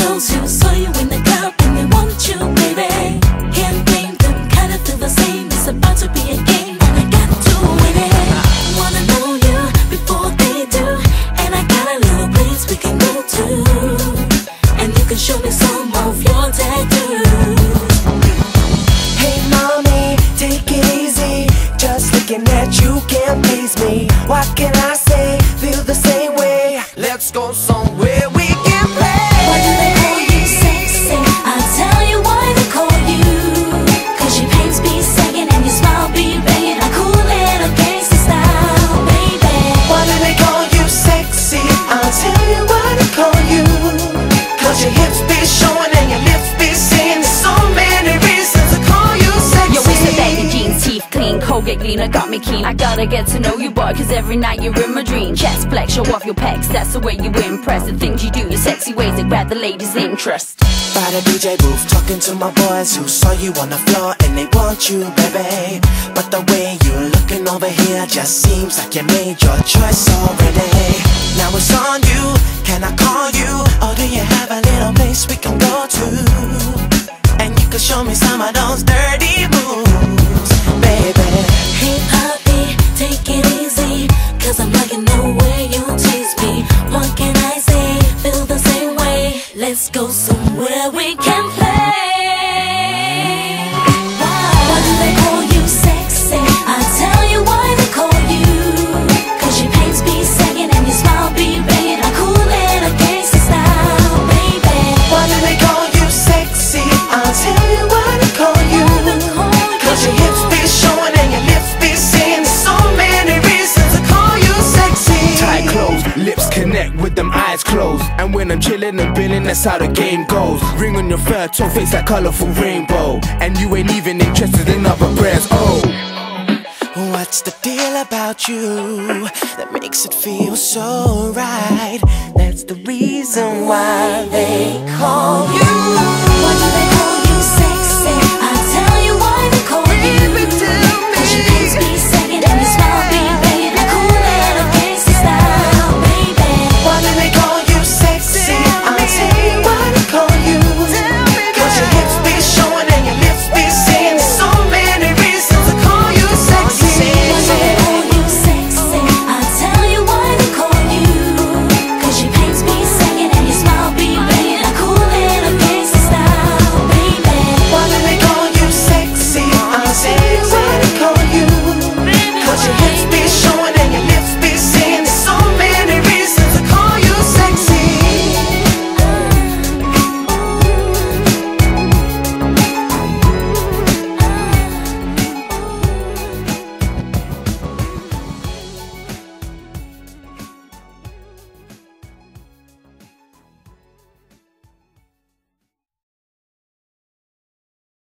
girls who saw you in the club and they want you, baby. Can't blame them, kinda feel the same. It's about to be a game, and I got to win it. Wanna know you before they do, and I got a little place we can go to, and you can show me some of your tattoos. Hey mommy, take it easy. Just looking at you can't please me. What can I say? Feel the same way. Let's go somewhere your hips be showing and your lips be seeing. There's so many reasons to call you sexy. Yo, it's the baggy jeans, teeth clean, Colgate cleaner got me keen. I gotta get to know you, boy, cause every night you're in my dream. Chest flex, show off your pecs, that's the way you impress. The things you do, your sexy ways that grab the ladies' interest. By the DJ booth, talking to my boys who saw you on the floor and they want you, baby. But the way you're looking over here just seems like you made your choice already. Me some of those dirty moves, baby. When I'm chilling and billing, that's how the game goes. Ring on your fur toe face that colorful rainbow. And you ain't even interested in other brands. Oh. What's the deal about you that makes it feel so right? That's the reason why